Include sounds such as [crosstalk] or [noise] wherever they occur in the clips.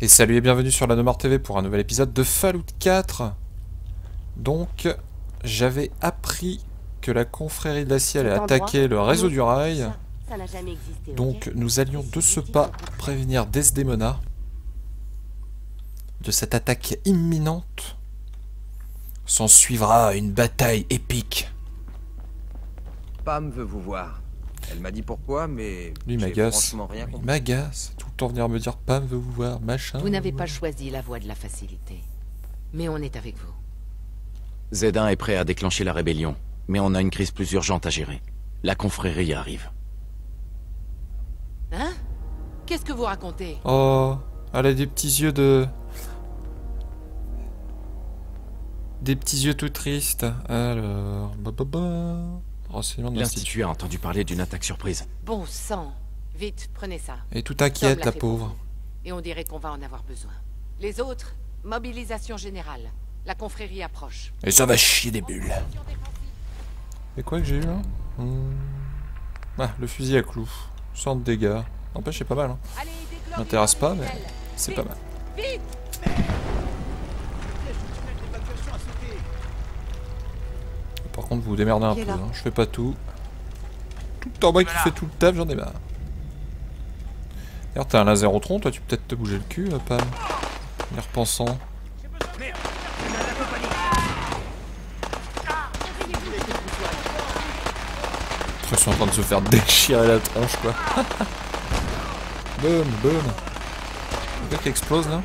Et salut et bienvenue sur la Nomar TV pour un nouvel épisode de Fallout 4. Donc, j'avais appris que la confrérie de l'acier allait attaquer le réseau du rail. Donc, nous allions de ce pas prévenir Desdemona de cette attaque imminente. S'en suivra une bataille épique. Pam veut vous voir. Elle m'a dit pourquoi, mais Lui m'agace. franchement rien Il compris. m'agace. Tout le temps venir me dire Pam veut vous voir, machin. Vous n'avez pas choisi la voie de la facilité. Mais on est avec vous. Z1 est prêt à déclencher la rébellion, mais on a une crise plus urgente à gérer. La confrérie arrive. Hein? Qu'est-ce que vous racontez? Oh, elle a des petits yeux de... Des petits yeux tout tristes. Alors... Bah, bah, bah. Renseignement de l'Institut. A entendu parler d'une attaque surprise. Bon sang Vite, prenez ça. Et tout inquiète, l'a la pauvre. Et on dirait qu'on va en avoir besoin. Les autres, mobilisation générale. La confrérie approche. Et ça va chier des bulles. Et quoi que j'ai eu là Hmm. Ah, le fusil à clous. 100 de dégâts. N'empêche, c'est pas mal. Hein. M'intéresse pas, mais c'est pas mal. Vite Par contre, vous vous démerdez un peu. là hein. Je fais pas tout. Tout le temps, moi qui fait tout le taf, j'en ai marre. D'ailleurs, t'as un laser au tronc, toi, tu peux peut-être te bouger le cul, là, Pam. En y repensant. Ils sont en train de se faire déchirer la tronche, quoi. [laughs] boum, boum. Le qui explose, là.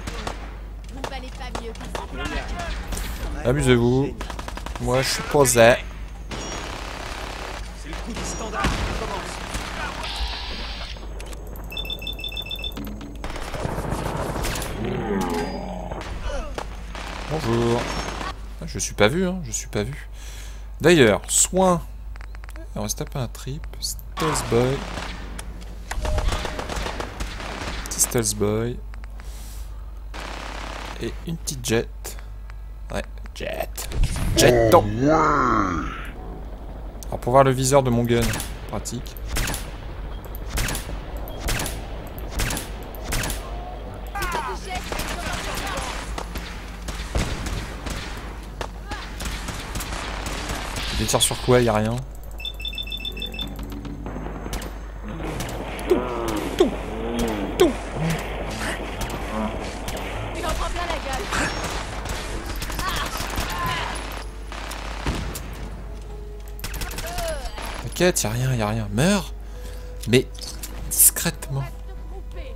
Amusez-vous. Moi, je suis posé. Je suis pas vu, hein, je suis pas vu. D'ailleurs, soin. On va se taper un trip. Stealth Boy. Petit Stealth Boy. Et une petite jet. Ouais, jet. Jeton. Alors pour voir le viseur de mon gun, pratique. Des tirs sur quoi, y a rien. T'inquiète, a rien, y a rien. Meurs Mais discrètement.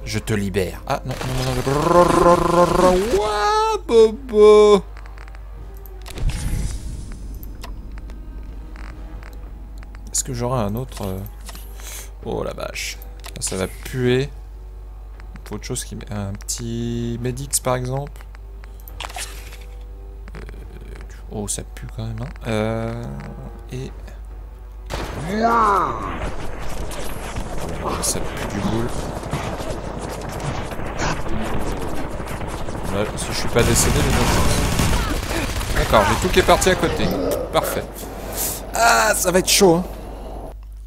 Je te libère. Ah non, non, non, non. Ouah, bobo. Que j'aurai un autre euh, Oh la vache. Ça, va puer. Autre chose qui... met- Un petit Medix par exemple. Euh, Oh ça pue quand même. Hein. Euh, Et... Ça pue du boule. Si je suis pas décédé, les gars. D'accord, j'ai tout qui est parti à côté. Parfait. Ah, ça va être chaud. Hein.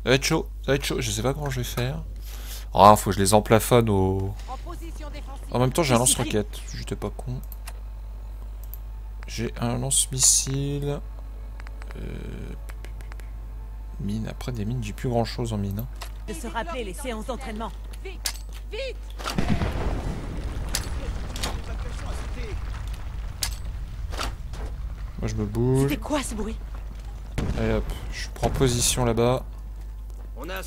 Ça va être chaud, ça va être chaud. Je sais pas comment je vais faire. Ah, faut que je les emplafonne au... En même temps, j'ai un lance-roquette. J'étais pas con. J'ai un lance-missile. Euh... Mine. Après, des mines, j'ai plus grand chose en mine. hein. de se rappeler les séances d'entraînement. Vite Vite Moi, je me bouge. C'était quoi ce bruit? Allez hop, je prends position là-bas. On a un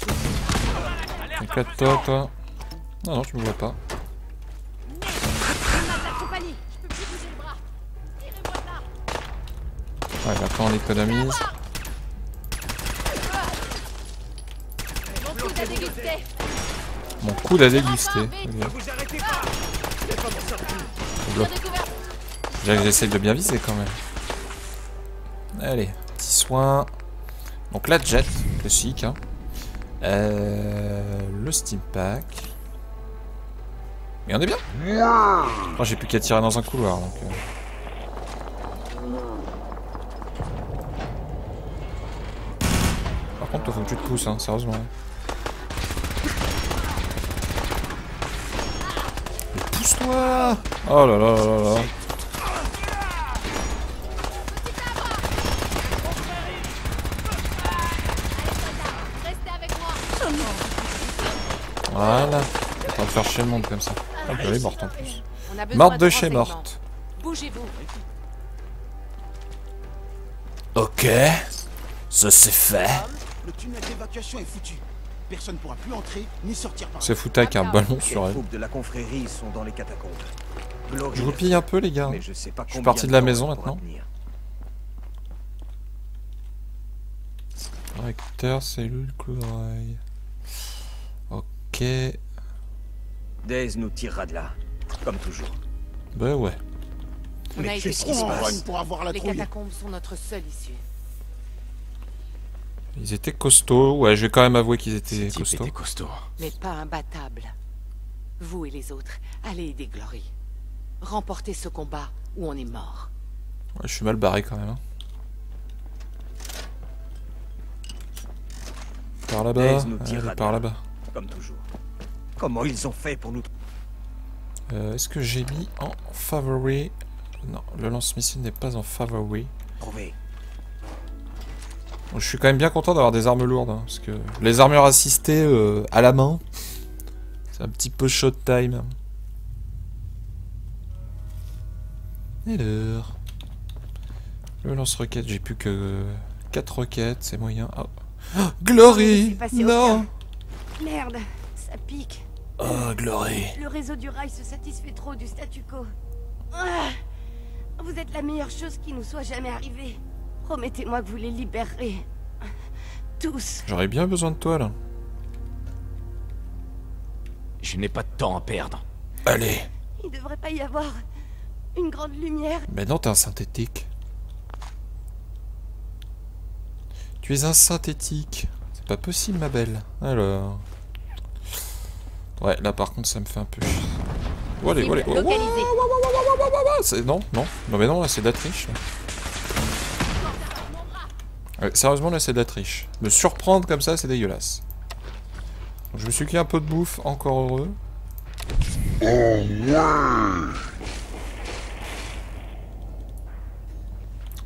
Éclate-toi, toi. Non, non, tu me vois pas. Ouais, maintenant on économise. Mon. Oula. Déjà que j'essaye de bien viser quand même. Allez, petit soin. Donc la jet, classique. Hein. Euh, le steam pack. Mais on est bien. Oh, j'ai plus qu'à tirer dans un couloir. Donc, euh. contre, toi, faut que tu te pousses, hein, sérieusement. Pousse-toi Oh là là là là là. Voilà. On va faire le monde comme ça. Ah, elle est morte en plus. Morte de chez morte. Bougez-vous. Ok. Ça c'est fait. Le tunnel d'évacuation est foutu. Personne pourra plus entrer ni sortir par C'est foutu avec un ballon sur elle. de la confrérie sont dans les catacombes. Glory Je l'a goupille fait, un peu les gars. Mais je sais pas Je suis parti de la maison maintenant. Recteur, cellule, clou d'oreille. Ok. Daze nous tirera de là, comme toujours. Bah ouais. On a Mais qu'est-ce qui se passe pour avoir la Les trouille. catacombes sont notre seule issue. Ils étaient costauds. Ouais, je vais quand même avouer qu'ils étaient costauds. étaient costauds. Mais pas imbattables. Vous et les autres, allez aider Glory. Remportez ce combat ou on est mort. Ouais, je suis mal barré quand même. hein. Par là-bas. Par là. là-bas. Comme toujours. Comment ils ont fait pour nous... Euh, Est-ce que j'ai mis en favori? Non, le lance-missile n'est pas en favori. Bon, Je suis quand même bien content d'avoir des armes lourdes, hein, parce que les armures assistées euh, à la main, c'est un petit peu shot time. Et l'heure Le lance-roquette, j'ai plus que 4 roquettes, c'est moyen. Oh. Oh, Glory Non Merde, ça pique. Oh, Glory Le réseau du rail se satisfait trop du statu quo. Ah vous êtes la meilleure chose qui nous soit jamais arrivée. Promettez-moi que vous les libérerez. Tous. J'aurais bien besoin de toi, là. Je n'ai pas de temps à perdre. Allez Il devrait pas y avoir une grande lumière. Mais non, t'es un synthétique. Tu es un synthétique. C'est pas possible, ma belle. Alors. Ouais, là par contre, ça me fait un peu chier. Oh, allez, oh, allez, oh, oh, c'est- Non, non, non, mais non, là, c'est de la triche. Ouais, sérieusement, là, c'est de la triche. Me surprendre comme ça, c'est dégueulasse. Je me suis cuit un peu de bouffe, encore heureux.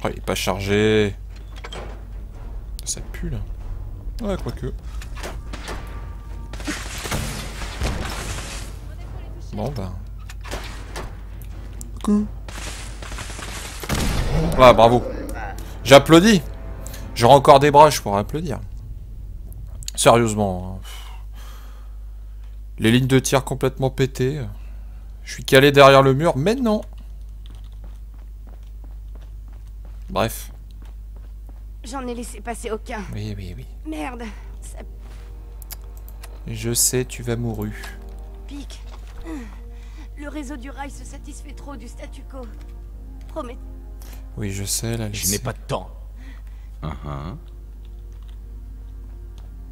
Oh, il est pas chargé. Ça pue là. Ouais, quoique. Bon bah. Coucou. Ah, bravo. J'applaudis. J'aurai encore des bras, je pourrais applaudir. Sérieusement. hein. Les lignes de tir complètement pétées. Je suis calé derrière le mur, mais non. Bref. J'en ai laissé passer aucun. Oui, oui, oui. Merde, ça Je sais, tu vas mourir. pique. Le réseau du rail se satisfait trop du statu quo. Promettez. Oui, je sais, là, Je n'ai pas de temps. Uh-huh.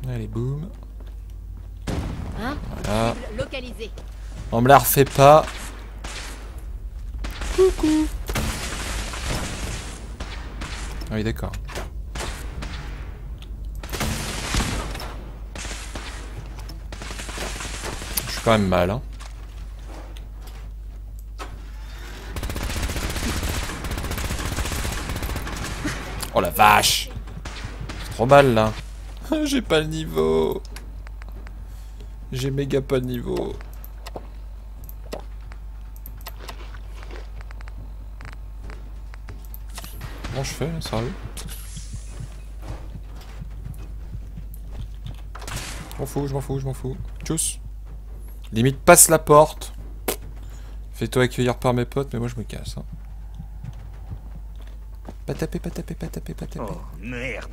Allez, boum. Hein Voilà. Localisé. On me la refait pas. Coucou. Ah oui, d'accord. Je suis quand même mal, hein. Oh la vache trop mal, là. [laughs] J'ai pas le niveau. J'ai méga pas le niveau. Comment je fais sérieux? Je m'en fous, je m'en fous, je m'en fous. Tchuss Limite passe la porte. Fais-toi accueillir par mes potes, mais moi je me casse. Hein. Pas taper, pas taper, pas taper, pas taper. Oh, merde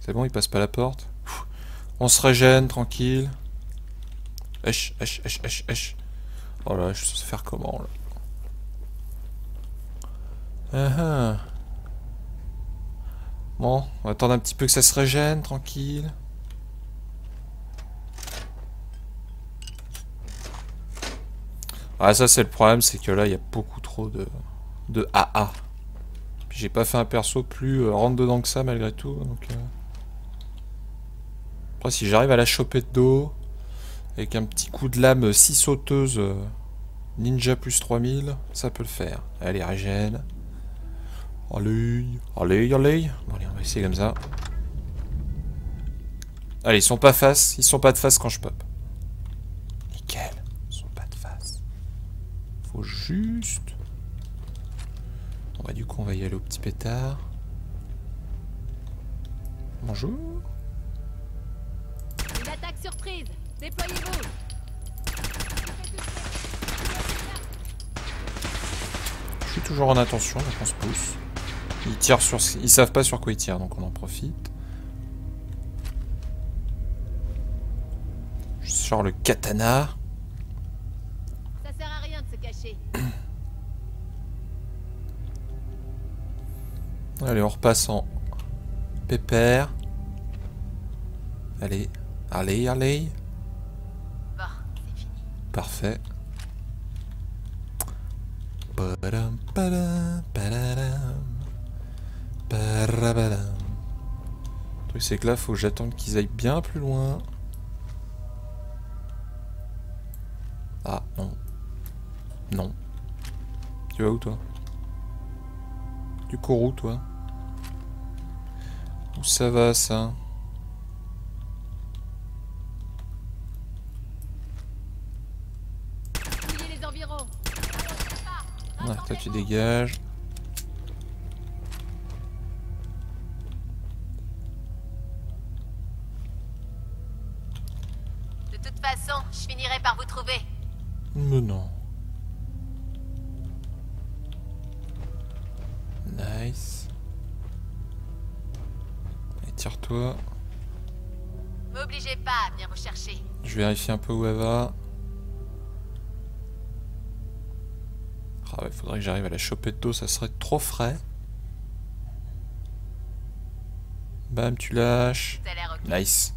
C'est bon, il passe pas la porte. On se régène, tranquille. Esh, esh, esh, esh, esh. Oh là, je sais faire comment là. Ah ah. Bon, on va attendre un petit peu que ça se régène, tranquille. Ah ça c'est le problème, c'est que là il y a beaucoup trop de, de AA. J'ai pas fait un perso plus euh, rentre dedans que ça malgré tout, euh. Après, si j'arrive à la choper de dos, avec un petit coup de lame 6 sauteuse euh, ninja plus 3000, ça peut le faire. Allez, régène. Allez, allez, allez. Bon, allez, on va essayer comme ça. Allez, ils sont pas face. Ils sont pas de face quand je pop. Nickel. Ils sont pas de face. Faut juste... Du coup on va y aller au petit pétard. Bonjour. Une attaque surprise Déployez-vous Je suis toujours en attention, donc on se pousse. Ils tirent sur... Ils savent pas sur quoi ils tirent, donc on en profite. Je sors le katana. Allez, on repasse en pépère. Allez, allez, allez. Parfait. Le truc c'est que là faut que j'attende qu'ils aillent bien plus loin. Ah non. Non. Tu vas où toi? du Kourou, toi Où ça va, ça Ah, toi, tu dégages. Vérifie un peu où elle va. Ah ouais, faudrait que j'arrive à la choper de dos, ça serait trop frais. Bam, tu lâches. Nice.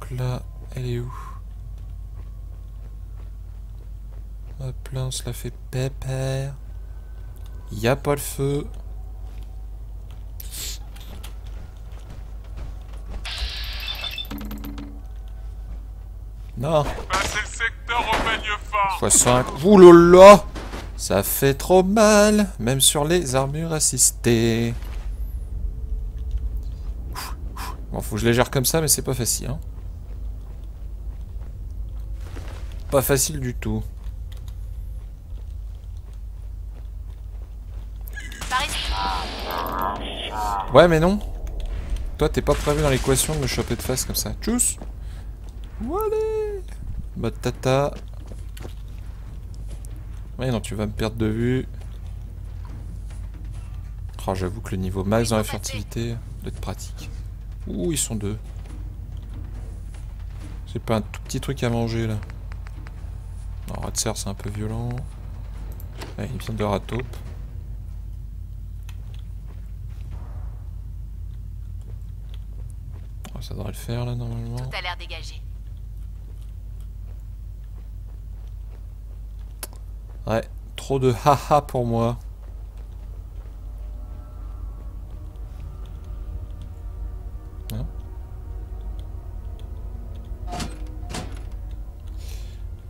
Donc là, elle est où? Hop là, on se la fait pépère. Y a pas le feu. Non. Passez le secteur au peigne fort. Fois 5. Ouh là là Ça fait trop mal, même sur les armures assistées. Bon, faut que je les gère comme ça, mais c'est pas facile. Hein. Pas facile du tout. Ouais, mais non. Toi, t'es pas prévu dans l'équation de me choper de face comme ça. Tchuss Allez Mode tata. Ouais, non, tu vas me perdre de vue. Oh, j'avoue que le niveau max dans la furtivité doit être pratique. Ouh, ils sont deux. C'est pas un tout petit truc à manger, là. Non, rat de serre, c'est un peu violent. Ouais, il vient de rataupe. Oh, ça devrait le faire, là, normalement. Tout a l'air dégagé. Ouais, trop de haha pour moi.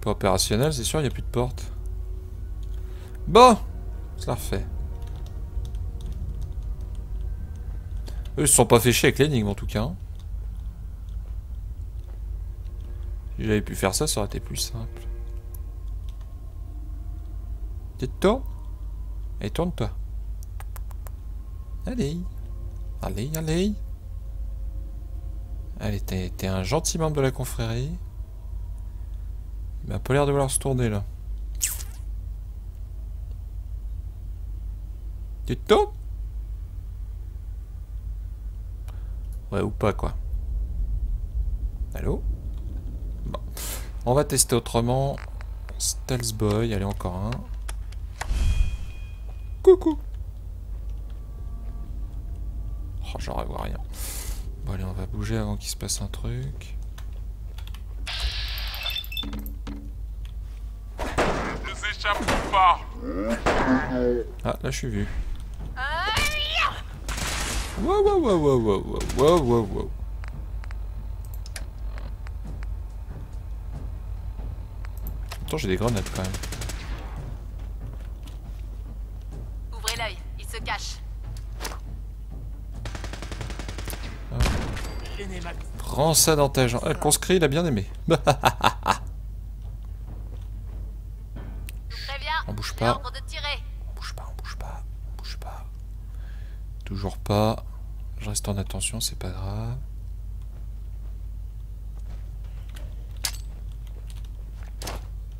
Pas opérationnel, c'est sûr, il n'y a plus de porte. Bon, ça refait. Eux, ils se sont pas fait chier avec l'énigme en tout cas. hein. Si j'avais pu faire ça, ça aurait été plus simple. Tournes Et tourne-toi. Allez. Allez, allez. Allez, t'es un gentil membre de la confrérie. Il m'a pas l'air de vouloir se tourner là. Tournes Ouais, ou pas quoi. Allô? Bon. On va tester autrement. Stealth allez encore un. Coucou Oh, j'en vois rien. Bon, allez, on va bouger avant qu'il se passe un truc. Ne pas Ah, là, je suis vu. Wow, wow, wow, wow, wow, wow, wow, wow. Attends, j'ai des grenades quand même. Prends ça dans ta jambe. Ah, le conscrit, il a bien aimé. [laughs] On bouge pas. On bouge pas, on bouge pas, on bouge pas. Toujours pas. Je reste en attention, c'est pas grave.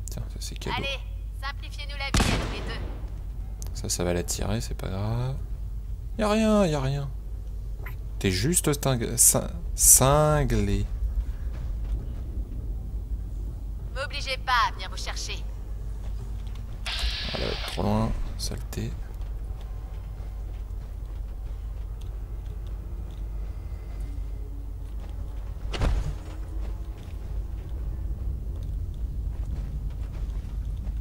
Tiens, ça c'est cadeau. Allez, simplifiez-nous la vie à tous les deux. Ça, ça va l'attirer, c'est pas grave. Y a rien, y a rien. T'es juste sting- cinglé. M'obligez pas à venir vous chercher. Ah, là, va être trop loin. Saleté.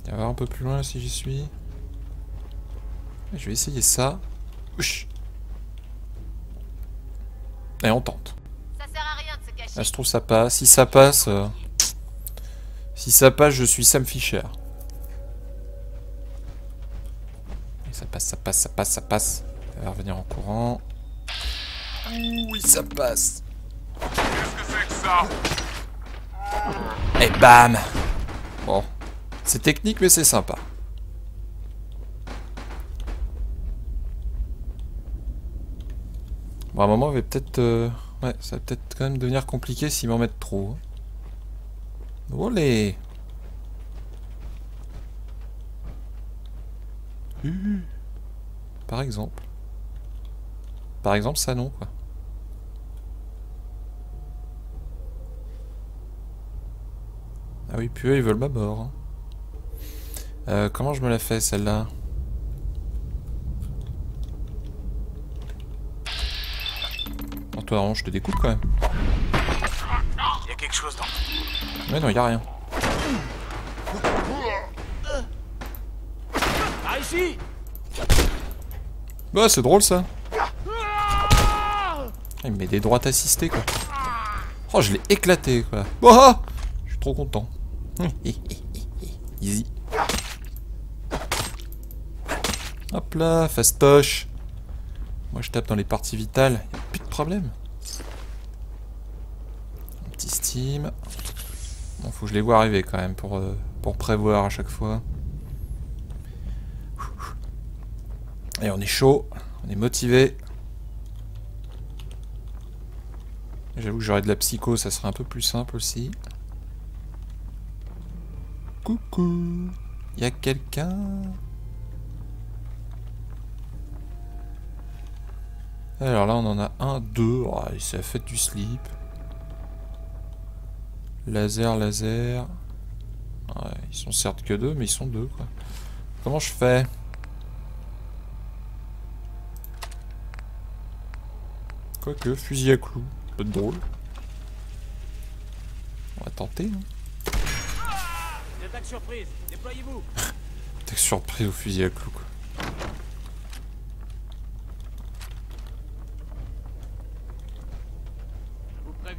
Il va un peu plus loin si j'y suis. Je vais essayer ça. Ouch. Et on tente. Ça sert à rien de se cacher. Ah, je trouve ça passe. Si ça passe... euh, Si ça passe, je suis Sam Fisher. Et ça passe, ça passe, ça passe, ça passe. Ça va revenir en courant. Oui, ça passe. Qu'est-ce que c'est que ça? Et bam Bon. C'est technique, mais c'est sympa. Bon, à un moment, euh, ça va peut-être quand même devenir compliqué s'ils m'en mettent trop. Olé Uh. Par exemple. Par exemple, ça non, quoi. Ah oui, puis eux, ils veulent ma mort. hein. Euh, comment je me la fais, celle-là? Toi, non, je te découpe quand même. Il y a quelque chose dans. Mais non, y a rien. Ah, ici Bah, c'est drôle ça. Ah, Il me met des droites assistées quoi. Oh, je l'ai éclaté quoi. Oh, je suis trop content. [laughs] Easy. Hop là, fastoche. Moi je tape dans les parties vitales, y a plus de problème. Un petit steam. Bon, faut que je les vois arriver quand même pour, euh, pour prévoir à chaque fois. Et on est chaud, on est motivé. J'avoue que j'aurais de la psycho, ça serait un peu plus simple aussi. Coucou, y a quelqu'un? Alors là, on en a un, deux. Oh, ça a fait du slip. Laser, laser. Ouais, ils sont certes que deux, mais ils sont deux, quoi. Comment je fais? Quoique, fusil à clous. Peut être drôle. On va tenter. Hein. [laughs] Attaque surprise, déployez-vous T'es surpris au fusil à clous, quoi.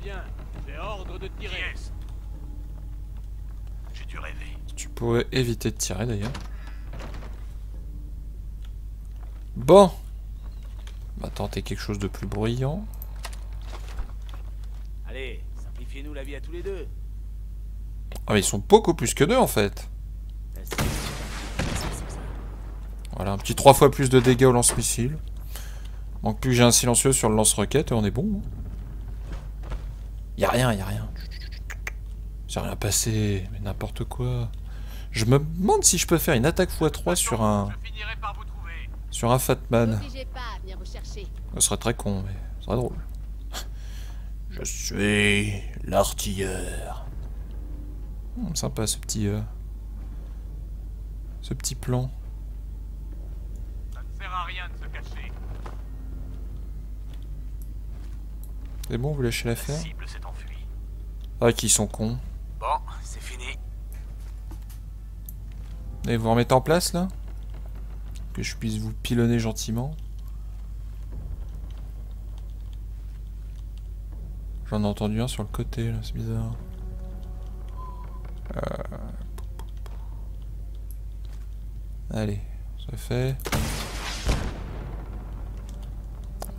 J'ai ordre de tirer. J'ai dû rêver. Tu pourrais éviter de tirer d'ailleurs. Bon. On va tenter quelque chose de plus bruyant. Allez, simplifiez-nous la vie à tous les deux. Ah mais ils sont beaucoup plus que deux en fait. Voilà, un petit trois fois plus de dégâts au lance-missile. Manque plus que j'ai un silencieux sur le lance-roquette et on est bon. hein. Y a rien, y a rien. C'est rien passé, mais n'importe quoi. Je me demande si je peux faire une attaque x3 sur un sur un Fatman. Ce serait très con, mais ce serait drôle. Je suis l'artilleur. Hmm, sympa ce petit euh, ce petit plan. Ça ne sert à rien de se cacher. C'est bon, vous lâchez La l'affaire. Ah, qui sont cons. Bon, c'est fini. Et vous remettez en place là? Que je puisse vous pilonner gentiment. J'en ai entendu un sur le côté là, c'est bizarre. Euh, Allez, ça fait.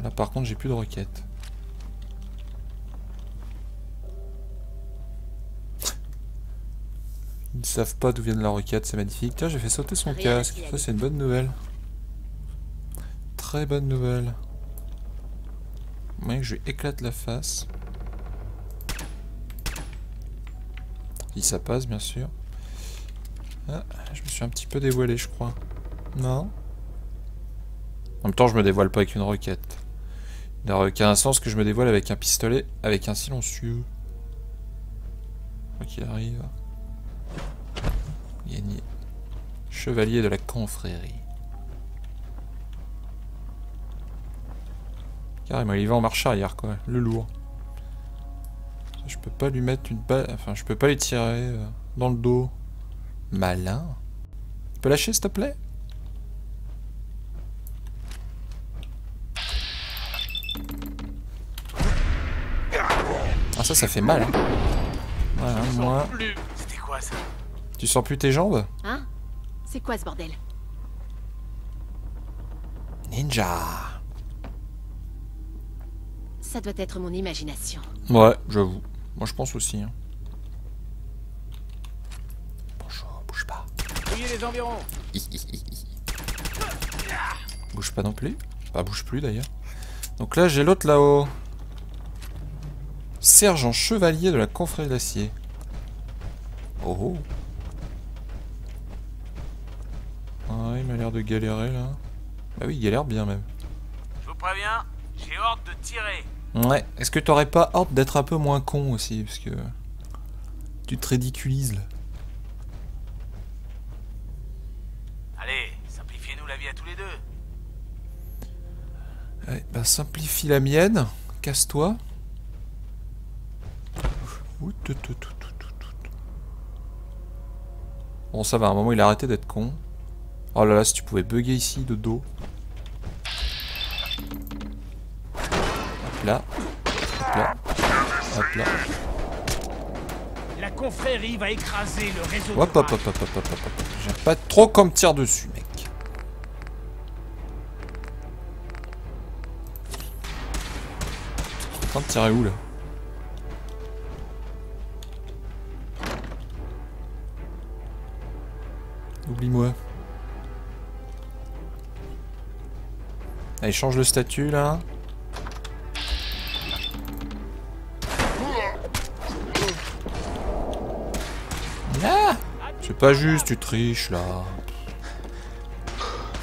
Là par contre j'ai plus de roquettes. Ne savent pas d'où vient la roquette, c'est magnifique. Tiens, j'ai fait sauter son Rien casque. Ça c'est une bonne nouvelle. Très bonne nouvelle. Moyen que je lui éclate la face. Si ça passe, bien sûr. Ah, je me suis un petit peu dévoilé, je crois. Non En même temps, je me dévoile pas avec une roquette. Il n'aurait aucun sens que je me dévoile avec un pistolet, avec un silencieux. Quoi qu'il arrive. Gagné. Chevalier de la confrérie. Carrément, il va en marche arrière, quoi. Le lourd. Je peux pas lui mettre une balle... Enfin, je peux pas lui tirer euh, dans le dos. Malin. Tu peux lâcher, s'il te plaît? Ah ça, ça fait mal. hein. Voilà, moi... C'était quoi ça? Tu sens plus tes jambes? Hein? C'est quoi ce bordel? Ninja Ça doit être mon imagination. Ouais, j'avoue. Moi, je pense aussi. hein. Bonjour, bouge pas. Fouillez les environs. [laughs] Bouge pas non plus. Pas bouge plus d'ailleurs. Donc là, j'ai l'autre là-haut. Sergent chevalier de la confrérie d'acier. Oh oh. De galérer là. Bah oui, il galère bien même. Je vous préviens, j'ai ordre de tirer. Ouais. Est-ce que t'aurais pas hâte d'être un peu moins con aussi Parce que. Tu te ridiculises là. Allez, simplifiez-nous la vie à tous les deux. Ouais, bah simplifie la mienne. Casse-toi. Bon, ça va, à un moment il a arrêté d'être con. Oh là là, si tu pouvais bugger ici de dos. Hop là. Hop là. Hop là. La confrérie va écraser le réseau. Hop hop hop hop hop hop hop. hop. J'aime pas trop qu'on me tire dessus, mec. En train de tirer où là? Oublie-moi. Allez, change le statut là. Ah C'est pas juste, tu triches là.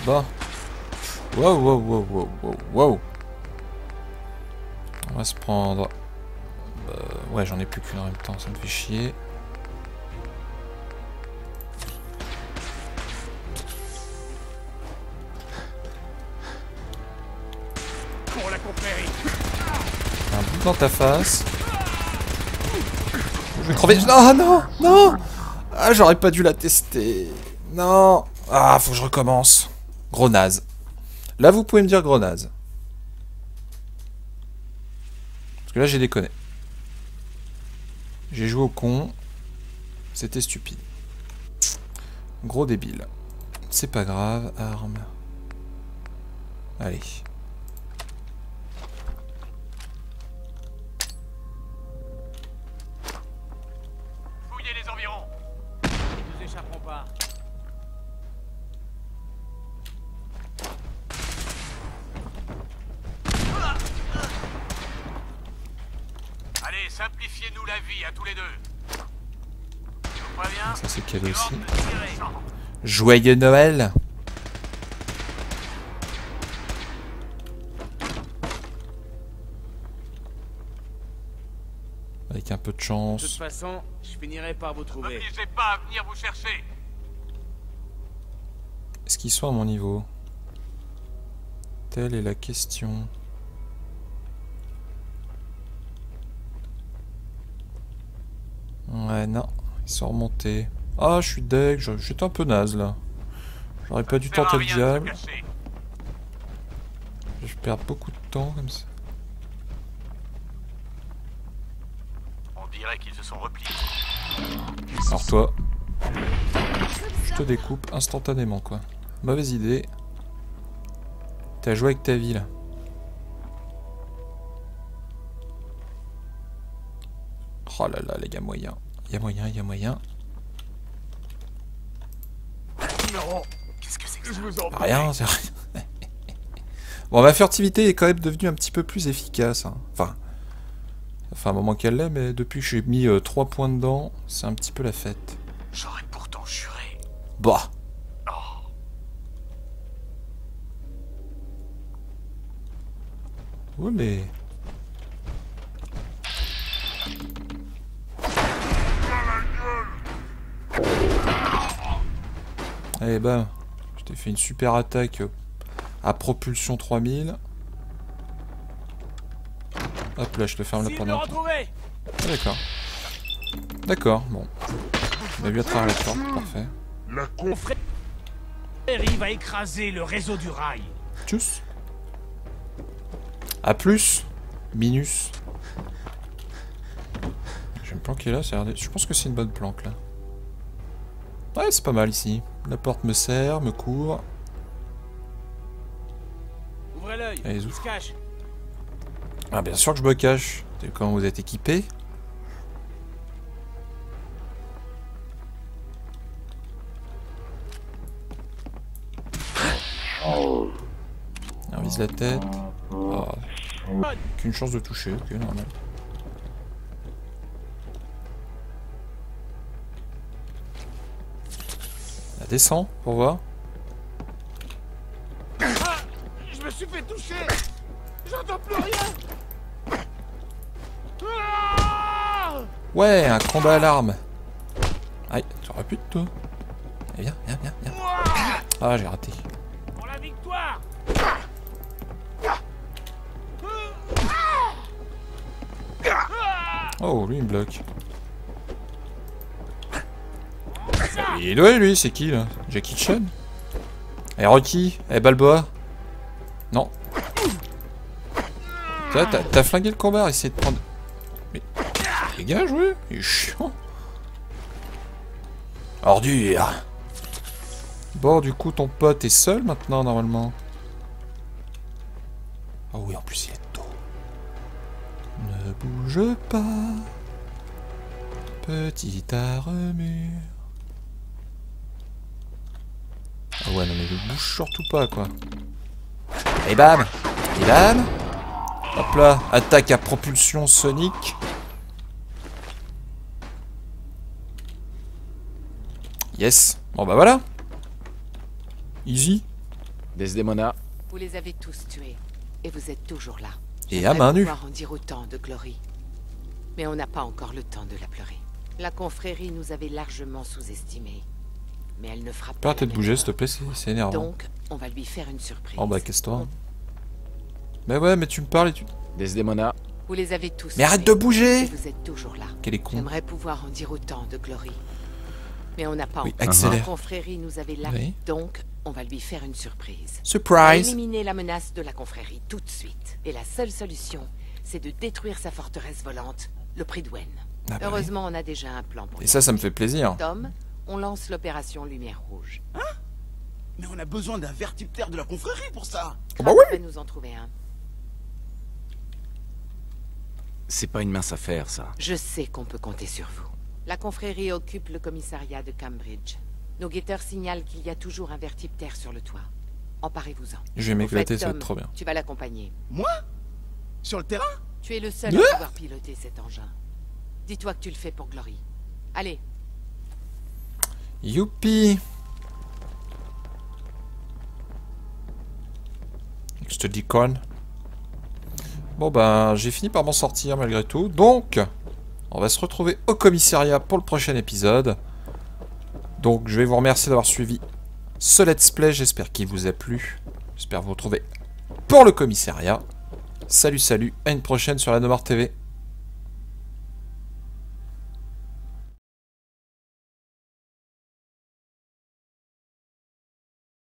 Bah. Wow, wow, wow, wow, wow, wow. On va se prendre. Euh, ouais, j'en ai plus qu'une en même temps, ça me fait chier. Ta face. Je vais crever. Non, non, non Ah, j'aurais pas dû la tester. Non Ah, faut que je recommence. Gros naze. Là, vous pouvez me dire gros naze. Parce que là, j'ai déconné. J'ai joué au con. C'était stupide. Gros débile. C'est pas grave, arme. Allez. Simplifiez-nous la vie à tous les deux. Je vous préviens. Ça, c'est j'ai aussi. Joyeux Noël Avec un peu de De toute chance. façon, je finirai par vous trouver. N'obligez pas à venir vous chercher. Est-ce qu'ils sont à mon niveau? Telle est la question. Ouais, non. Ils sont remontés. Ah, je suis deg. je- J'étais un peu naze, là. J'aurais pas dû tenter le diable. Je perds beaucoup de temps, comme ça. On dirait qu'ils se sont repliés. Alors toi, je te découpe instantanément, quoi. Mauvaise idée. T'as joué avec ta ville. Oh là là, les gars, moyen. Il y a moyen, il y a moyen. Non Qu'est-ce que c'est que Je vous en prie. Rien, c'est rien. [laughs] bon, ma furtivité est quand même devenue un petit peu plus efficace. hein. Enfin, ça fait un moment qu'elle l'est, mais depuis que j'ai mis 3 points dedans, c'est un petit peu la fête. J'aurais pourtant juré. Bah Olé Eh ben, je t'ai fait une super attaque euh, à propulsion 3000. Hop là, je te ferme la Ah, D'accord. D'accord, bon. On a vu à travers la porte, parfait. La conf... Va écraser le réseau du rail. Tchuss. A plus. Minus. Je vais me planquer là, ça a l'air Je pense que c'est une bonne planque là. Ouais, c'est pas mal ici. La porte me sert, me couvre. Ouvrez l'œil. Allez, cache. Ah, bien sûr que je me cache. C'est Comment vous êtes équipé On vise la tête. Ah. Qu'une chance de toucher, ok, normal. La descend, pour voir. Je me suis fait toucher. J'entends plus rien. Ah Ouais, un combat à l'arme. Aïe, tu aurais pu toi. Eh, viens, viens, viens, viens. Ah, j'ai raté. Pour la victoire. Oh, lui il me bloque. Il est lui, c'est qui là Jackie Chan Eh Rocky Eh Balboa Non. T'as- flingué le combat, essaye de prendre... Mais... Dégage, ouais Il est chiant. Ordure Bon, du coup, ton pote est seul maintenant, normalement. Oh oui, en plus, il est tôt. Ne bouge pas, petit. Ah ouais, non mais ne bouge surtout pas, quoi. Et bam Et bam Hop là, attaque à propulsion sonique. Yes. Bon bah voilà. Easy. Desdemona, Vous les avez tous tués. Et vous êtes toujours là. Et à main nue. pouvoir en dire autant de Glory. Mais on n'a pas encore le temps de la pleurer. La confrérie nous avait largement sous-estimés. Mais elle ne fera pas. Arrêtez la de bouger, s'il te plaît, c'est énervant. Donc, on va lui faire une surprise. Oh bah, casse-toi. Mais ouais, mais tu me parles et tu... Desdemona, Vous les avez tous Mais arrête de bouger vous êtes toujours là. Quel est con. J'aimerais pouvoir en dire autant de Glory. Mais on n'a pas Oui, encore. accélère. Confrérie nous avait là. Oui. Donc, on va lui faire une surprise. Surprise Éliminer la menace de la confrérie tout de suite. Et la seule solution, c'est de détruire sa forteresse volante, le Pridwen. Ah bah oui. Heureusement, on a déjà un plan pour Et ça, ça me fait plaisir. Tom, on lance l'opération Lumière Rouge. Mais on a besoin d'un vertiptère de la confrérie pour ça Oh bah va nous en trouver un. c'est pas une mince affaire, ça. Je sais qu'on peut compter sur vous. La confrérie occupe le commissariat de Cambridge. Nos guetteurs signalent qu'il y a toujours un vertiptère sur le toit. Emparez-vous-en. Je vais m'éclater, ça va être trop bien. Tu vas l'accompagner. Moi? Sur le terrain? Tu es le seul à pouvoir piloter cet engin. Dis-toi que tu le fais pour Glory. Allez, Youpi Je te con. Bon ben, j'ai fini par m'en sortir malgré tout. Donc, on va se retrouver au commissariat pour le prochain épisode. Donc, je vais vous remercier d'avoir suivi ce let's play. J'espère qu'il vous a plu. J'espère vous retrouver pour le commissariat. Salut, salut, à une prochaine sur la Nomar TV.